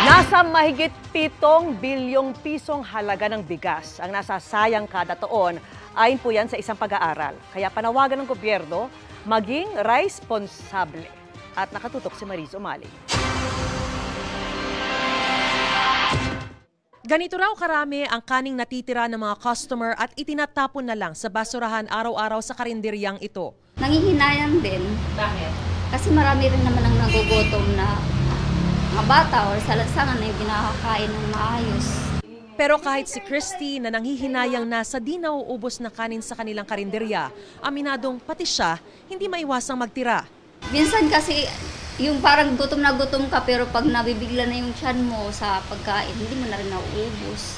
Nasa mahigit 7 bilyong pisong halaga ng bigas ang nasasayang kada taon ayon po yan sa isang pag-aaral. Kaya panawagan ng gobyerno maging responsable. At nakatutok si Mariz Umali. Ganito raw karami ang kaning natitira ng mga customer at itinatapon na lang sa basurahan araw-araw sa karinderyang ito. Nangihinayang din. Bakit? Kasi marami rin naman ang nagugutom na mga bata or salansangan na yung kinakakain ng maayos. Pero kahit si Christy na nanghihinayang na sa di nauubos na kanin sa kanilang karinderya, aminadong pati siya hindi maiwasang magtira. Minsan kasi yung parang gutom na gutom ka pero pag nabibigla na yung tiyan mo sa pagkain, hindi mo na rin nauubos.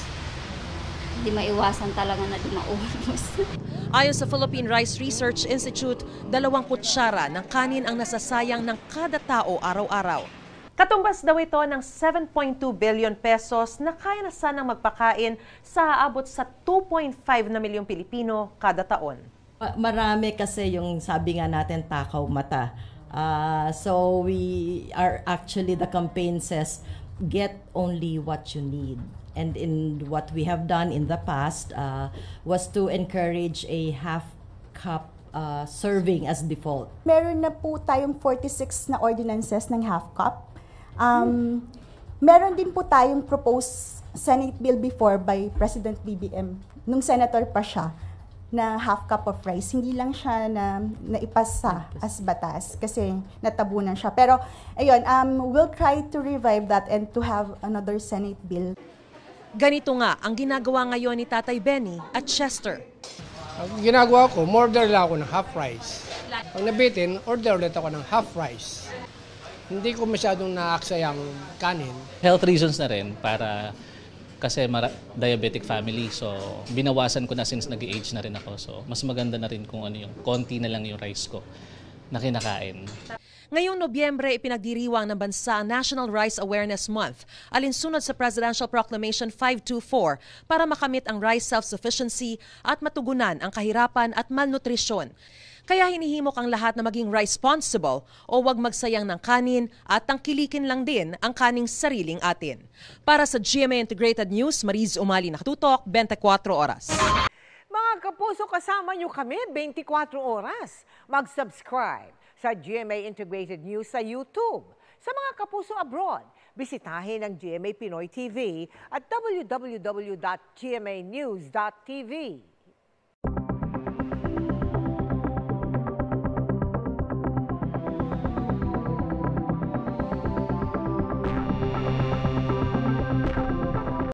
Hindi maiwasan talaga na di maubos. Ayon sa Philippine Rice Research Institute, dalawang kutsara ng kanin ang nasasayang ng kada tao araw-araw. Katumbas daw ito ng 7.2 billion pesos na kaya na sanang magpakain sa aabot sa 2.5 na milyong Pilipino kada taon. Ma- Marami kasi yung sabi nga natin takaw mata. Ah, so we are actually the campaign says get only what you need. And in what we have done in the past uh, was to encourage a half cup uh, serving as default. meron na po tayong 46 na ordinances ng half cup. Um, Meron din po tayong proposed Senate bill before by President BBM, nung senator pa siya, na half cup of rice. Hindi lang siya na naipasa as batas kasi natabunan siya. Pero ayun, um, we'll try to revive that and to have another Senate bill. Ganito nga ang ginagawa ngayon ni Tatay Benny at Chester. Ang ginagawa ko, order lang ako ng half rice. Pag nabitin, order ulit ako ng half rice. Hindi ko masyadong naaksayang kanin. health reasons na rin para kasi mara- diabetic family so binawasan ko na since nag-age na rin ako so mas maganda na rin kung ano yung konti na lang yung rice ko na kinakain. Ngayong Nobyembre, ipinagdiriwang ng bansa ang National Rice Awareness Month, alinsunod sa Presidential Proclamation 524 para makamit ang rice self-sufficiency at matugunan ang kahirapan at malnutrisyon. Kaya hinihimok ang lahat na maging responsible o wag magsayang ng kanin at tangkilikin lang din ang kaning sariling atin. Para sa GMA Integrated News, Mariz Umali nakatutok, 24 oras. Kapuso, kasama nyo kami 24 oras. Mag-subscribe sa GMA Integrated News sa YouTube. Sa mga kapuso abroad, bisitahin ang GMA Pinoy TV at www.gmanews.tv.